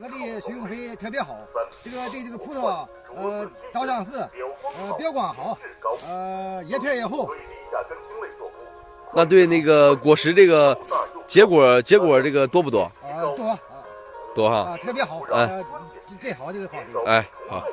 颗粒水用肥特别好，这个对这个葡萄呃长长势，呃表光好，呃叶片也厚。那对那个果实这个结果结果这个多不多？啊多，多哈特别好，呃最好这个好。哎好。